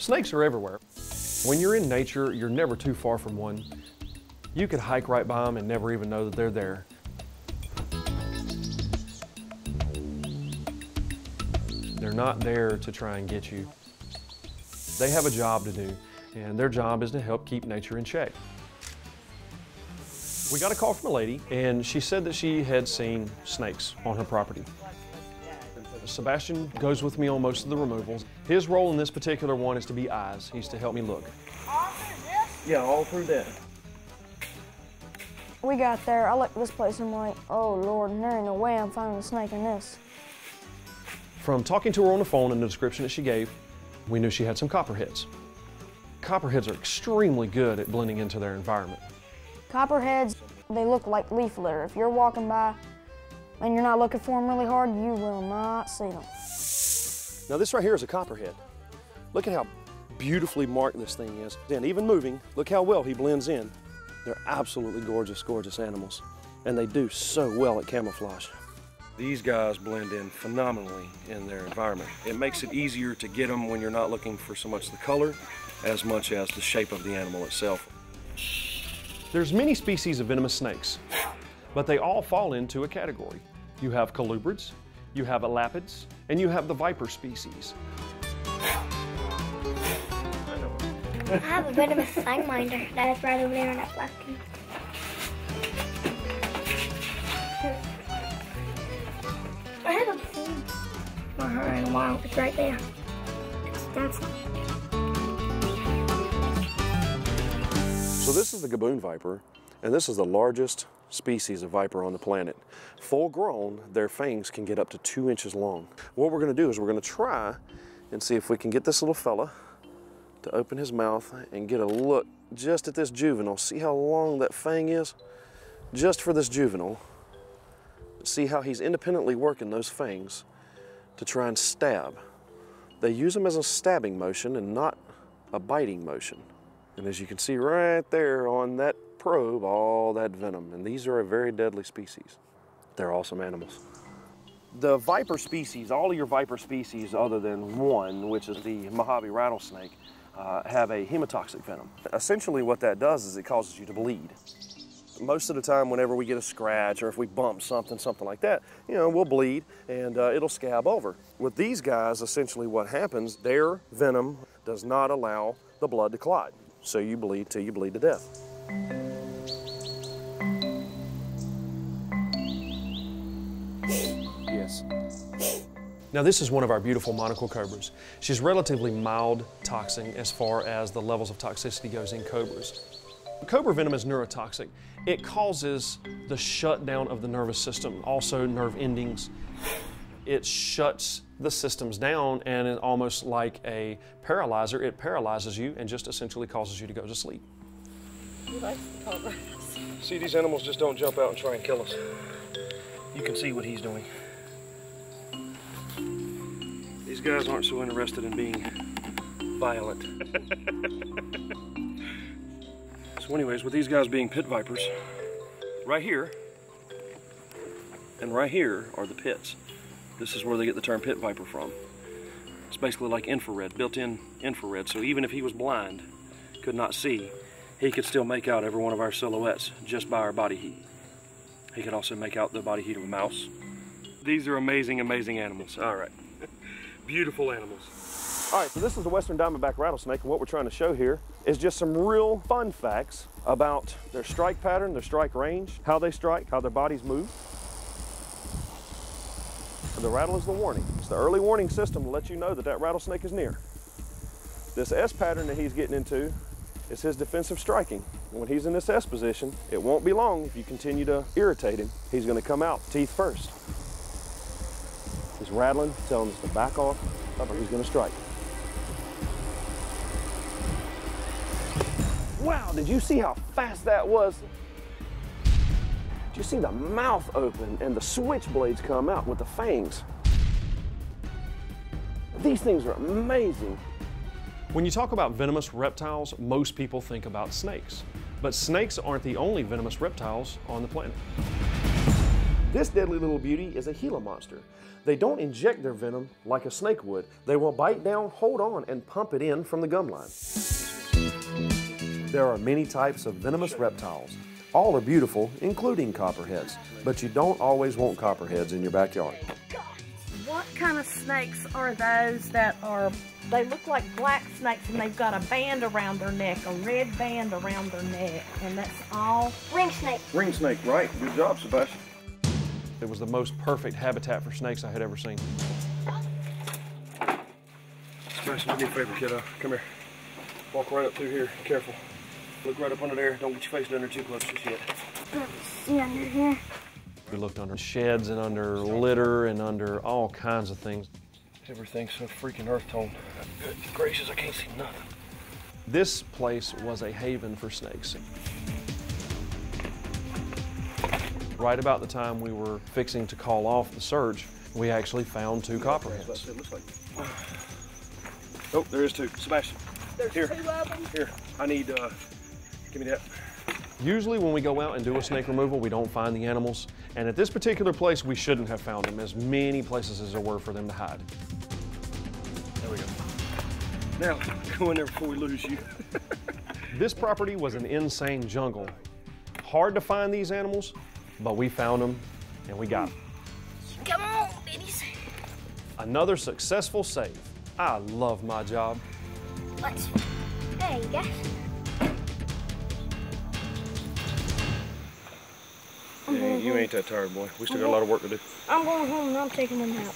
Snakes are everywhere. When you're in nature, you're never too far from one. You could hike right by them and never even know that they're there. They're not there to try and get you. They have a job to do, and their job is to help keep nature in check. We got a call from a lady, and she said that she had seen snakes on her property. Sabastian goes with me on most of the removals. His role in this particular one is to be eyes. He's to help me look. All through this? yeah, all through that. We got there, I looked at this place, and I'm like, oh Lord, there ain't no way I'm finding a snake in this. From talking to her on the phone and the description that she gave, we knew she had some copperheads. Copperheads are extremely good at blending into their environment. Copperheads, they look like leaf litter. If you're walking by and you're not looking for them really hard, you will not see them. Now this right here is a copperhead. Look at how beautifully marked this thing is. And even moving, look how well he blends in. They're absolutely gorgeous, gorgeous animals. And they do so well at camouflage. These guys blend in phenomenally in their environment. It makes it easier to get them when you're not looking for so much the color as much as the shape of the animal itself. There's many species of venomous snakes, but they all fall into a category. You have colubrids, you have elapids, and you have the viper species. I have a venomous minder that is right over there in that black thing. I haven't seen her in a while. It's right there. It's, that's So this is the gaboon viper, and this is the largest species of viper on the planet. Full grown, their fangs can get up to two inches long. What we're gonna do is we're gonna try and see if we can get this little fella to open his mouth and get a look just at this juvenile. See how long that fang is? Just for this juvenile. See how he's independently working those fangs to try and stab. They use them as a stabbing motion and not a biting motion. And as you can see right there on that probe, all that venom. And these are a very deadly species. They're awesome animals. The viper species, all of your viper species other than one, which is the Mojave rattlesnake, uh, have a hemotoxic venom. Essentially what that does is it causes you to bleed. Most of the time whenever we get a scratch or if we bump something, something like that, you know, we'll bleed and uh, it'll scab over. With these guys, essentially what happens, their venom does not allow the blood to clot. So you bleed till you bleed to death. Yes. Now this is one of our beautiful monocled cobras. She's relatively mild toxin as far as the levels of toxicity goes in cobras. Cobra venom is neurotoxic. It causes the shutdown of the nervous system, also nerve endings. It shuts the systems down and it, almost like a paralyzer, it paralyzes you and just essentially causes you to go to sleep. See, these animals just don't jump out and try and kill us. You can see what he's doing. These guys aren't so interested in being violent. so anyways, with these guys being pit vipers, right here and right here are the pits. This is where they get the term pit viper from. It's basically like infrared, built-in infrared. So even if he was blind, could not see, he could still make out every one of our silhouettes just by our body heat. He could also make out the body heat of a mouse. These are amazing, amazing animals. All right. Beautiful animals. All right, so this is the Western Diamondback Rattlesnake, and what we're trying to show here is just some real fun facts about their strike pattern, their strike range, how they strike, how their bodies move. The rattle is the warning. It's the early warning system to let you know that that rattlesnake is near. This S pattern that he's getting into is his defensive striking. When he's in this S position, it won't be long if you continue to irritate him. He's gonna come out teeth first. Rattling, telling us to back off, uh, or he's gonna strike. Wow, did you see how fast that was? Did you see the mouth open and the switchblades come out with the fangs? These things are amazing. When you talk about venomous reptiles, most people think about snakes. But snakes aren't the only venomous reptiles on the planet. This deadly little beauty is a Gila monster. They don't inject their venom like a snake would. They will bite down, hold on, and pump it in from the gum line. There are many types of venomous reptiles. All are beautiful, including copperheads, but you don't always want copperheads in your backyard. What kind of snakes are those that are, they look like black snakes and they've got a band around their neck, a red band around their neck, and that's all? Ring snake. Ring snake, right? Good job, Sabastian. It was the most perfect habitat for snakes I had ever seen. Sabastian, do me a favor, kiddo. Come here. Walk right up through here. Careful. Look right up under there. Don't get your face down there too close just yet. See under here. We looked under sheds and under litter and under all kinds of things. Everything's so freaking earth tone. Good gracious, I can't see nothing. This place was a haven for snakes. Right about the time we were fixing to call off the search, we actually found two copperheads. It looks like. Oh, there is two. Sabastian. There's Here. two of them? Here, I need, uh, give me that. Usually when we go out and do a snake removal, we don't find the animals. And at this particular place, we shouldn't have found them, as many places as there were for them to hide. There we go. Now, go in there before we lose you. This property was an insane jungle. Hard to find these animals, but we found them and we got them. Come on, babies. Another successful save. I love my job. Let's. There you go. you ain't that tired, boy. We still got a lot of work to do. I'm going home and I'm taking a nap.